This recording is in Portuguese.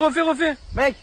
Refais, refais Mec,